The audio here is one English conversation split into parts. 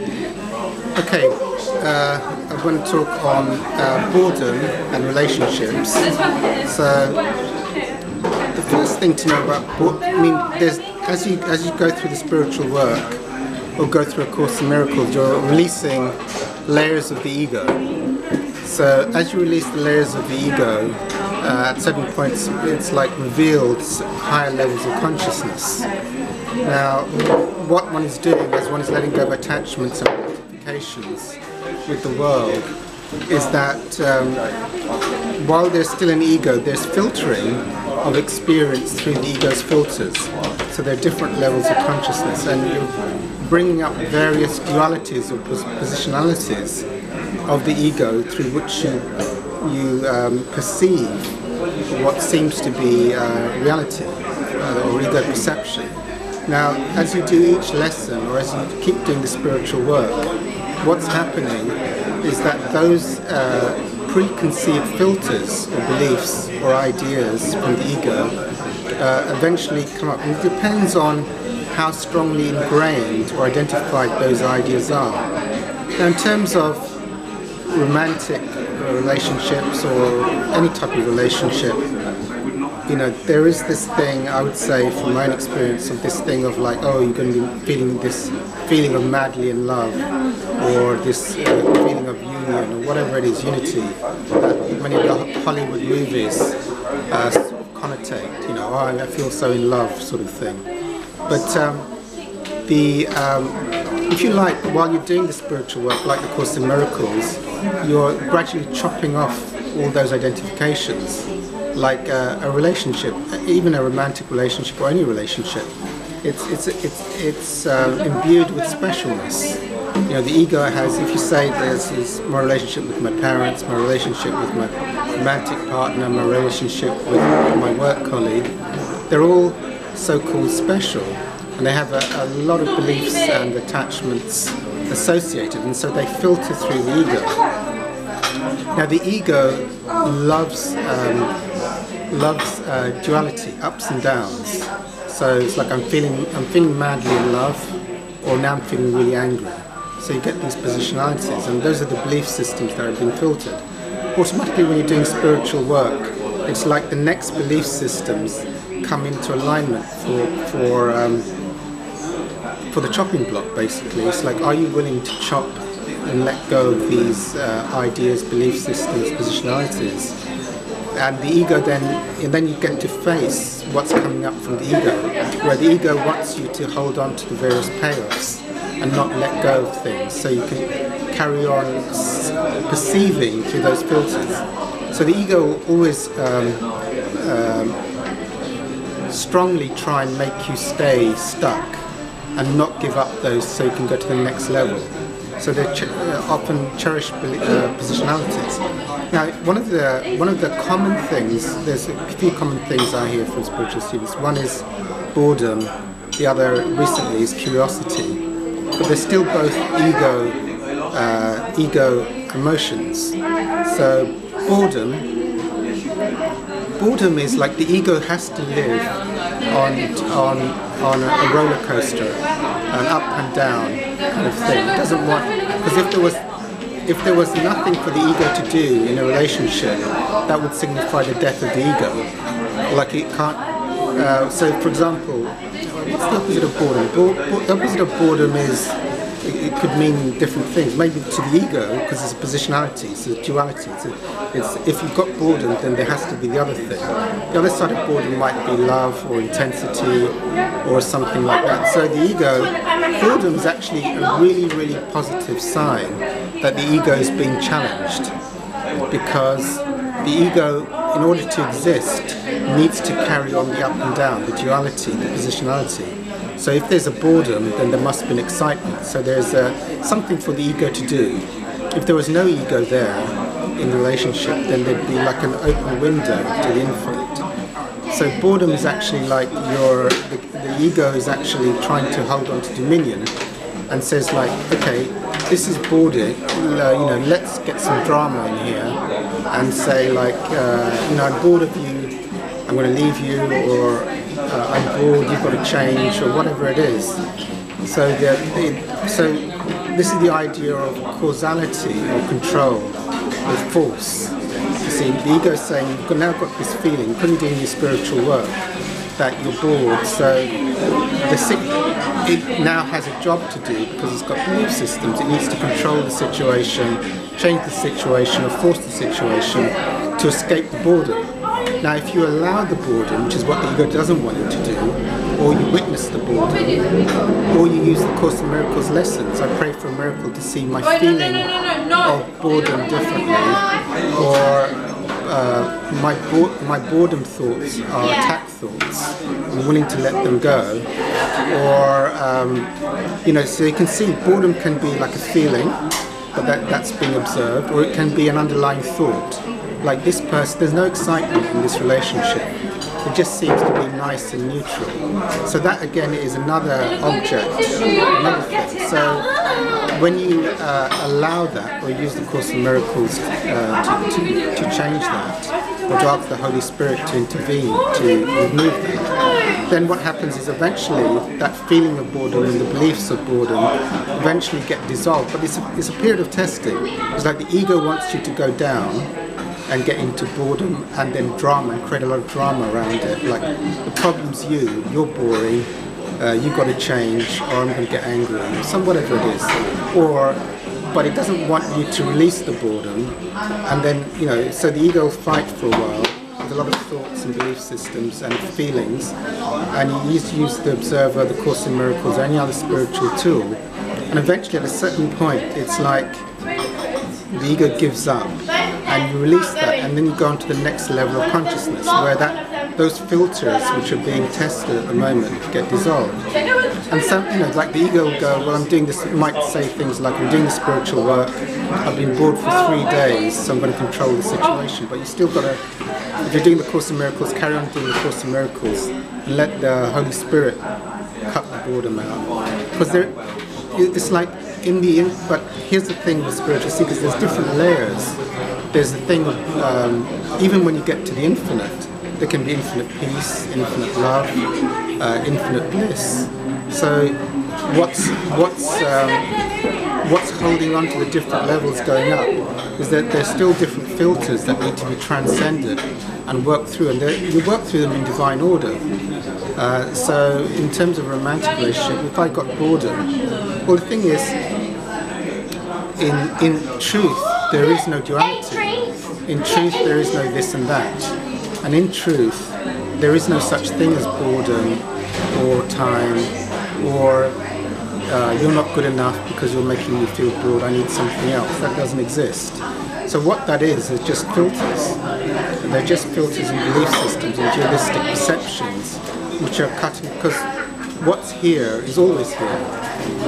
Okay, uh, I'm going to talk on uh, boredom and relationships. So, the first thing to know about bo- I mean, there's as you as you go through the spiritual work or go through a course in miracles, you're releasing layers of the ego. So, as you release the layers of the ego, uh, at certain points, it's like revealed higher levels of consciousness. Now, what one is doing as one is letting go of attachments and identifications with the world is that um, while there's still an ego, there's filtering of experience through the ego's filters. So there are different levels of consciousness, and you're bringing up various dualities or pos- positionalities of the ego through which you, you um, perceive what seems to be uh, reality uh, or ego perception. Now, as you do each lesson or as you keep doing the spiritual work, what's happening is that those uh, preconceived filters or beliefs or ideas from the ego uh, eventually come up. And it depends on how strongly ingrained or identified those ideas are. Now, in terms of romantic relationships or any type of relationship, you know, there is this thing, I would say, from my own experience, of this thing of like, oh, you're going to be feeling this feeling of madly in love, or this uh, feeling of union, or whatever it is, unity, that many of the Hollywood movies uh, sort of connotate, you know, oh, I feel so in love, sort of thing. But um, the, um, if you like, while you're doing the spiritual work, like the Course in Miracles, you're gradually chopping off all those identifications like a, a, relationship, even a romantic relationship or any relationship, it's it's it's it's uh, imbued with specialness. You know, the ego has. If you say there's is my relationship with my parents, my relationship with my romantic partner, my relationship with my work colleague, they're all so-called special, and they have a, a lot of beliefs and attachments associated, and so they filter through the ego. Now, the ego loves. Um, loves uh, duality, ups and downs. So it's like I'm feeling, I'm feeling madly in love, or now I'm feeling really angry. So you get these positionalities, and those are the belief systems that are being filtered. Automatically, when you're doing spiritual work, it's like the next belief systems come into alignment for for um, for the chopping block. Basically, it's like, are you willing to chop and let go of these uh, ideas, belief systems, positionalities? and the ego then and then you get to face what's coming up from the ego where the ego wants you to hold on to the various payoffs and not let go of things so you can carry on perceiving through those filters so the ego always um, um, strongly try and make you stay stuck and not give up those so you can go to the next level so they ch- uh, often cherish uh, positionalities. Now, one of the one of the common things, there's a few common things I hear from spiritual students. One is boredom. The other recently is curiosity. But they're still both ego uh, ego emotions. So boredom boredom is like the ego has to live on on on a roller coaster, an up and down kind of thing. It doesn't want because if there was if there was nothing for the ego to do in a relationship, that would signify the death of the ego. Like it can't. Uh, so, for example, what's the opposite of boredom? Bo- bo- the opposite of boredom is it, could mean different things. Maybe to the ego, because it's a positionality, it's a duality. It's, a, it's if you've got boredom, then there has to be the other thing. The other side of boredom might be love or intensity or something like that. So the ego, boredom is actually a really, really positive sign that the ego is being challenged because the ego, in order to exist, needs to carry on the up and down, the duality, the positionality. So if there's a boredom, then there must be an excitement. So there's uh, something for the ego to do. If there was no ego there in the relationship, then there'd be like an open window to the infinite. So boredom is actually like your the, the ego is actually trying to hold on to dominion and says like, okay, this is boring. Uh, you know, let's get some drama in here and say like, uh, you know, I'm bored of you. I'm going to leave you, or uh, I'm bored. You've got to change, or whatever it is. So, the, so this is the idea of causality or control with force. You see, the ego is saying you've now got this feeling, you couldn't do any spiritual work, that you're bored. So the sick, it now has a job to do because it's got belief systems. It needs to control the situation, change the situation, or force the situation to escape the boredom. Now, if you allow the boredom, which is what the ego doesn't want you to do, or you witness the boredom, or you use the Course of Miracles lessons, I pray for a miracle to see my feeling of boredom differently, or uh, my, bo- my boredom thoughts are attack thoughts. I'm willing to let them go. Or, um, you know, so you can see boredom can be like a feeling, but that, that's being observed, or it can be an underlying thought like this person, there's no excitement in this relationship. It just seems to be nice and neutral. So that again is another object, another thing. So when you uh, allow that or use the Course of Miracles uh, to, to, to change that, or to ask the Holy Spirit to intervene to remove that, then what happens is eventually that feeling of boredom and the beliefs of boredom eventually get dissolved. But it's a, it's a period of testing. It's like the ego wants you to go down and get into boredom and then drama and create a lot of drama around it. Like the problem's you, you're boring, uh, you've got to change, or I'm going to get angry, or some whatever it is. Or but it doesn't want you to release the boredom, and then you know, so the ego will fight for a while a lot of thoughts and belief systems and feelings, and you use, use the observer, the Course in Miracles, or any other spiritual tool, and eventually at a certain point, it's like the ego gives up and you release that and then you go on to the next level of consciousness where that those filters which are being tested at the moment get dissolved. And so you know like the ego will go well i'm doing this it might say things like i'm doing the spiritual work. I've been bored for three days. So i'm going to control the situation. But you still got to if you're doing the course of miracles carry on doing the course of miracles. And let the holy spirit cut the boredom out. Because there it's like in the but here's the thing with spiritual seekers there's different layers there's the thing of um, even when you get to the infinite there can be infinite peace infinite love uh, infinite bliss so what's what's um, what's holding on to the different levels going up is that there's still different filters that need to be transcended and worked through and you work through them in divine order uh, so in terms of a romantic relationship if I got boredom well the thing is in in truth, there is no duality. In truth, there is no this and that. And in truth, there is no such thing as boredom or time or uh, you're not good enough because you're making me feel bored, I need something else. That doesn't exist. So what that is, is just filters. they're just filters and belief systems and dualistic perceptions which are cutting, because what's here is always here.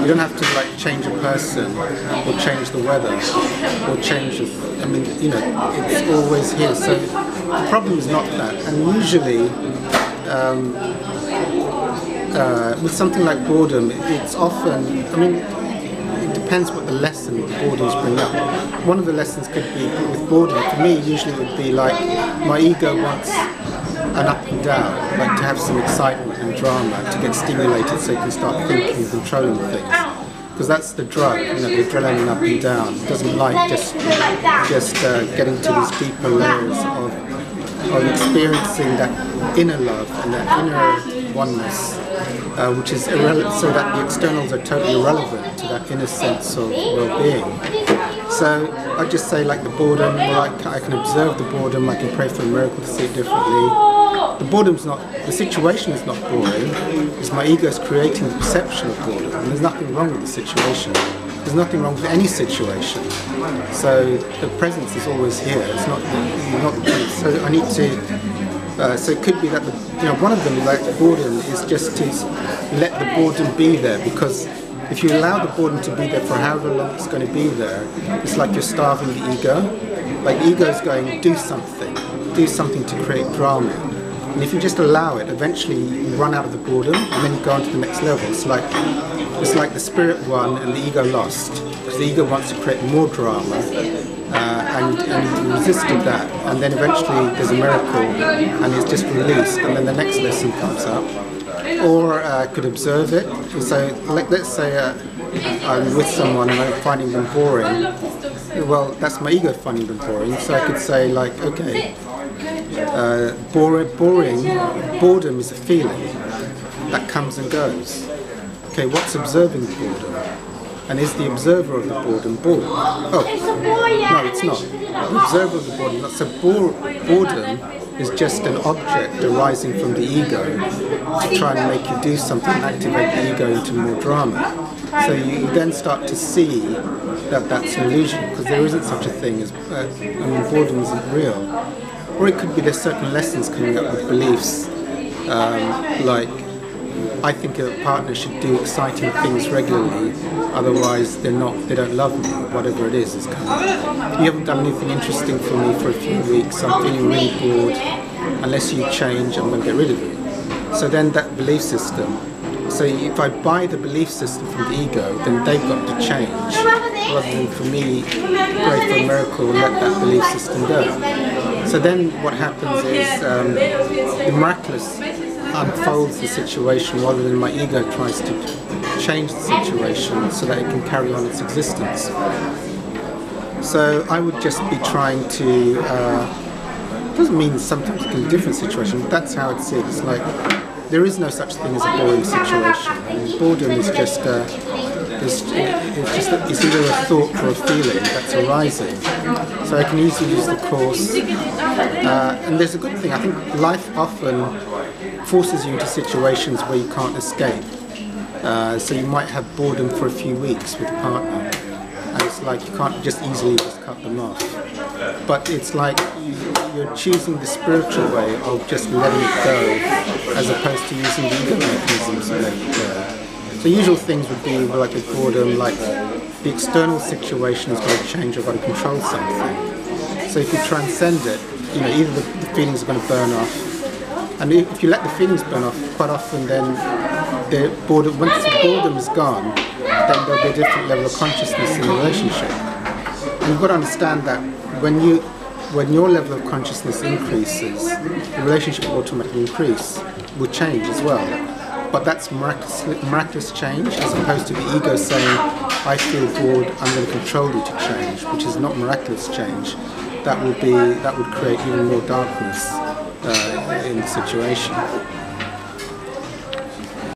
You don't have to like change a person or change the weather or change. I mean, you know, it's always here. So the problem is not that. And usually, um, uh, with something like boredom, it's often. I mean, it depends what the lesson the boredoms bring up. One of the lessons could be with boredom. For me, usually it would be like my ego wants an up and down, like to have some excitement and drama, to get stimulated so you can start thinking and controlling things. Because that's the drug, you know, the adrenaline up and down. It doesn't like just just uh, getting to these deeper layers of, of experiencing that inner love and that inner oneness, uh, which is irrelevant, so that the externals are totally irrelevant to that inner sense of well-being. So I just say like the boredom, I, I can observe the boredom, I can pray for a miracle to see it differently. The boredom's not, the situation is not boring, it's my ego is creating the perception of boredom, and there's nothing wrong with the situation. There's nothing wrong with any situation. So the presence is always here. It's not, not so I need to uh, so it could be that the, you know one of them, like boredom, is just to let the boredom be there because if you allow the boredom to be there for however long it's going to be there, it's like you're starving the ego. Like ego is going, do something, do something to create drama. And if you just allow it, eventually you run out of the boredom and then you go on to the next level. It's like it's like the spirit won and the ego lost. Because the ego wants to create more drama uh, and, and resisted that. And then eventually there's a miracle and it's just released and then the next lesson comes up or uh, I could observe it. So let, let's say uh, I'm with someone and I'm finding them boring. Well, that's my ego finding them boring. So I could say like, okay, uh, boring, boring, boredom is a feeling that comes and goes. Okay, what's observing the boredom? And is the observer of the boredom bored? Oh, no, it's not. The observer of the boredom. So bore, boredom is just an object arising from the ego to try and make you do something, activate the ego into more drama. So you then start to see that that's an illusion because there isn't such a thing as uh, I mean, boredom isn't real. Or it could be there's certain lessons coming up with beliefs, um, like I think a partner should do exciting things regularly, otherwise they're not, they don't love me, whatever it is is coming. You haven't done anything interesting for me for a few weeks, I'm feeling really bored, unless you change, I'm going to get rid of you. So then that belief system, so if I buy the belief system from the ego, then they've got to change, rather than for me, pray for a miracle and let that belief system go. So then what happens is um, the miraculous unfolds the situation rather than my ego tries to change the situation so that it can carry on its existence. So I would just be trying to, uh, doesn't mean sometimes in different situation, but that's how it's it. It's like there is no such thing as a boring situation. I mean, boredom is just a, it's, it's just it's either a thought or a feeling that's arising. So I can easily use the course. Uh, and there's a good thing. I think life often forces you into situations where you can't escape. Uh, so you might have boredom for a few weeks with a partner, and it's like you can't just easily just cut them off. But it's like you're choosing the spiritual way of just letting it go, as opposed to using the ego mechanisms to let it go. So usual things would be like a boredom, like the external situation is going to change, I've got to control something. So if you transcend it, you know, either the, the feelings are going to burn off, and if you let the feelings burn off, quite often then the boredom, once the boredom is gone, then there'll be a different level of consciousness in the relationship. And you've got to understand that when you when your level of consciousness increases, the relationship will automatically increase, will change as well. But that's miraculous, miraculous change as opposed to the ego saying, I feel bored, I'm going to control you to change, which is not miraculous change. That would be that would create even more darkness uh, in the situation.